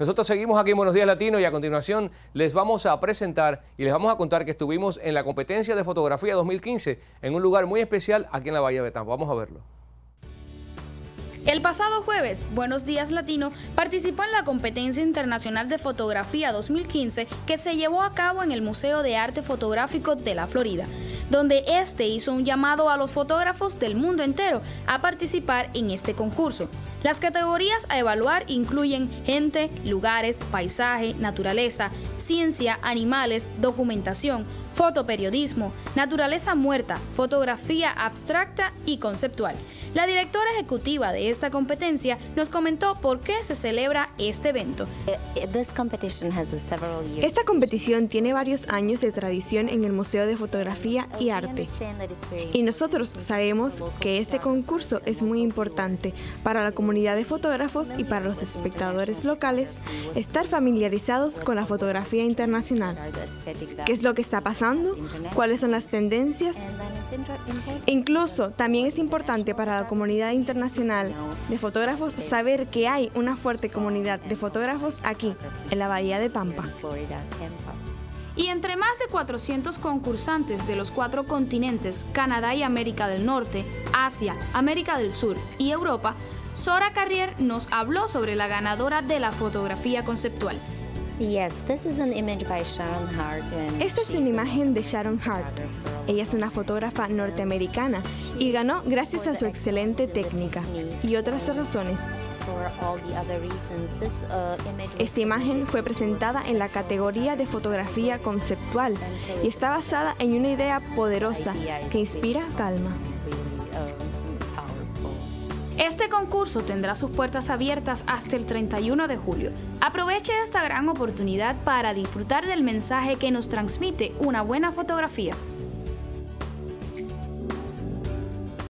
Nosotros seguimos aquí en Buenos Días Latino y a continuación les vamos a presentar y les vamos a contar que estuvimos en la competencia de fotografía 2015 en un lugar muy especial aquí en la Bahía de Tampa. Vamos a verlo. El pasado jueves, Buenos Días Latino participó en la competencia internacional de fotografía 2015 que se llevó a cabo en el Museo de Arte Fotográfico de la Florida, donde este hizo un llamado a los fotógrafos del mundo entero a participar en este concurso. Las categorías a evaluar incluyen gente, lugares, paisaje, naturaleza, ciencia, animales, documentación, fotoperiodismo, naturaleza muerta, fotografía abstracta y conceptual. La directora ejecutiva de esta competencia nos comentó por qué se celebra este evento. Esta competición tiene varios años de tradición en el Museo de Fotografía y Arte. Y nosotros sabemos que este concurso es muy importante para la comunidad de fotógrafos y para los espectadores locales estar familiarizados con la fotografía internacional. ¿Qué es lo que está pasando? cuáles son las tendencias. Incluso también es importante para la comunidad internacional de fotógrafos saber que hay una fuerte comunidad de fotógrafos aquí, en la bahía de Tampa. Y entre más de 400 concursantes de los cuatro continentes, Canadá y América del Norte, Asia, América del Sur y Europa, Sora Carrier nos habló sobre la ganadora de la fotografía conceptual, Esta es una imagen de Sharon Hart. Ella es una fotógrafa norteamericana y ganó gracias a su excelente técnica y otras razones. Esta imagen fue presentada en la categoría de fotografía conceptual y está basada en una idea poderosa que inspira calma. Este concurso tendrá sus puertas abiertas hasta el 31 de julio. Aproveche esta gran oportunidad para disfrutar del mensaje que nos transmite una buena fotografía.